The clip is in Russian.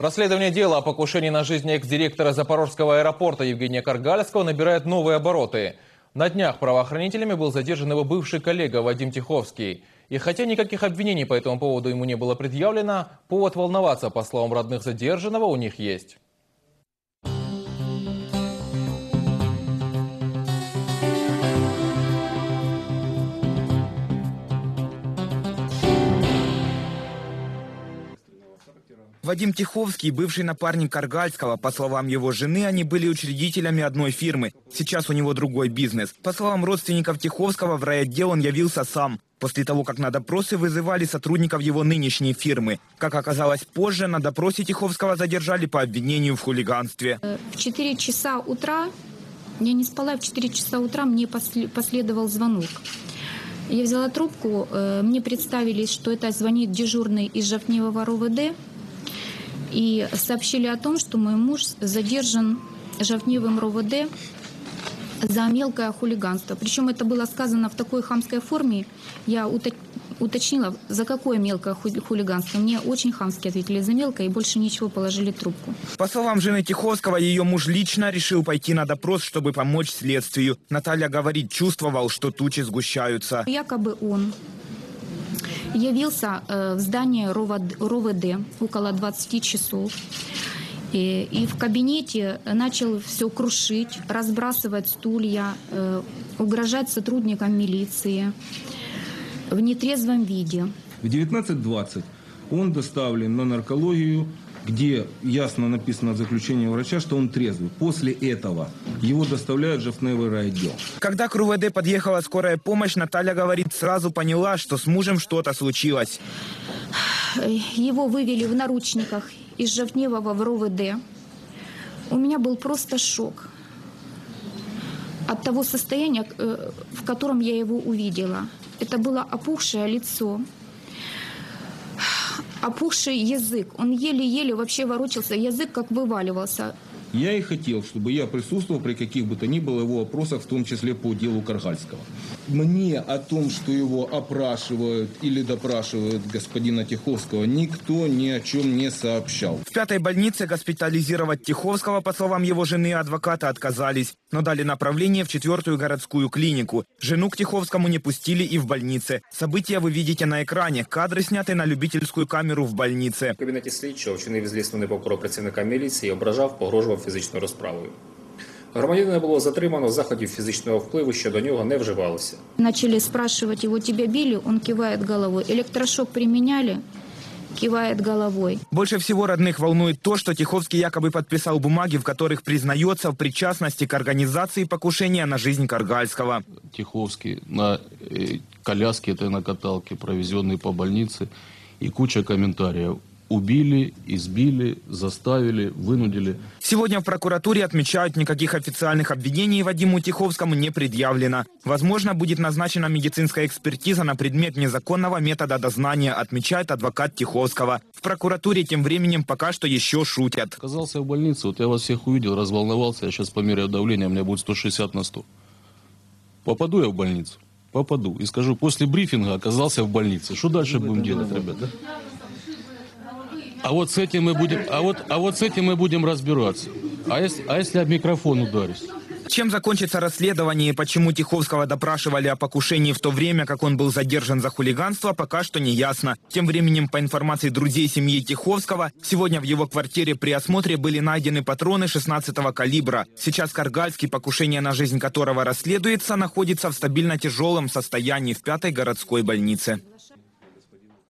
Расследование дела о покушении на жизнь экс-директора Запорожского аэропорта Евгения Каргальского набирает новые обороты. На днях правоохранителями был задержан его бывший коллега Вадим Тиховский. И хотя никаких обвинений по этому поводу ему не было предъявлено, повод волноваться, по словам родных задержанного, у них есть. Вадим Тиховский, бывший напарник Каргальского. По словам его жены, они были учредителями одной фирмы. Сейчас у него другой бизнес. По словам родственников Тиховского, в райотдел он явился сам. После того, как на допросы вызывали сотрудников его нынешней фирмы. Как оказалось позже, на допросе Тиховского задержали по обвинению в хулиганстве. В 4 часа утра, я не спала, в 4 часа утра мне последовал звонок. Я взяла трубку, э, мне представились, что это звонит дежурный из Жовневого РОВД, и сообщили о том, что мой муж задержан Жовневым РОВД за мелкое хулиганство. Причем это было сказано в такой хамской форме. Я уточнила, за какое мелкое хулиганство. Мне очень хамски ответили за мелкое и больше ничего положили трубку. По словам жены Тиховского, ее муж лично решил пойти на допрос, чтобы помочь следствию. Наталья говорит, чувствовал, что тучи сгущаются. Якобы он явился э, в здание РОВД около 20 часов. И, и в кабинете начал все крушить, разбрасывать стулья, э, угрожать сотрудникам милиции в нетрезвом виде. В 19.20 он доставлен на наркологию где ясно написано в заключении врача, что он трезвый. После этого его доставляют в Жовтневый райотдел. Когда к РУВД подъехала скорая помощь, Наталья говорит, сразу поняла, что с мужем что-то случилось. Его вывели в наручниках из Жовневого в РУВД. У меня был просто шок от того состояния, э, в котором я его увидела. Это было опухшее лицо, опухший язык. Он еле-еле вообще ворочался, язык как вываливался. Я и хотел, чтобы я присутствовал при каких бы то ни было его опросах, в том числе по делу Каргальского Мне о том, что его опрашивают или допрашивают господина Тиховского, никто ни о чем не сообщал. В пятой больнице госпитализировать Тиховского, по словам его жены и адвоката, отказались, но дали направление в четвертую городскую клинику. Жену к Тиховскому не пустили и в больнице. События вы видите на экране. Кадры сняты на любительскую камеру в больнице. В кабінеті слідчого вчинив злісний непокору працівника міліції, ображав, погрожував фізичною розправою. Громадянина було затримано, заходів фізичного впливу щодо нього не вживалося. Начали спрашивать его, тебя били? Он кивает головой. Электрошок применяли? кивает головой. Больше всего родных волнует то, что Тиховский якобы подписал бумаги, в которых признается в причастности к организации покушения на жизнь Каргальского. Тиховский на э, коляске этой на каталке, провезенный по больнице, и куча комментариев убили, избили, заставили, вынудили. Сегодня в прокуратуре отмечают, никаких официальных обвинений Вадиму Тиховскому не предъявлено. Возможно, будет назначена медицинская экспертиза на предмет незаконного метода дознания, отмечает адвокат Тиховского. В прокуратуре тем временем пока что еще шутят. Оказался в больнице, вот я вас всех увидел, разволновался, я сейчас померяю давление, у меня будет 160 на 100. Попаду я в больницу? Попаду. И скажу, после брифинга оказался в больнице. Что дальше будем делать, ребята? А вот с этим мы будем, а вот, а вот с этим мы будем разбираться. А если, а если об микрофон ударюсь? Чем закончится расследование и почему Тиховского допрашивали о покушении в то время, как он был задержан за хулиганство, пока что не ясно. Тем временем, по информации друзей семьи Тиховского, сегодня в его квартире при осмотре были найдены патроны 16-го калибра. Сейчас Каргальский, покушение на жизнь которого расследуется, находится в стабильно тяжелом состоянии в пятой городской больнице.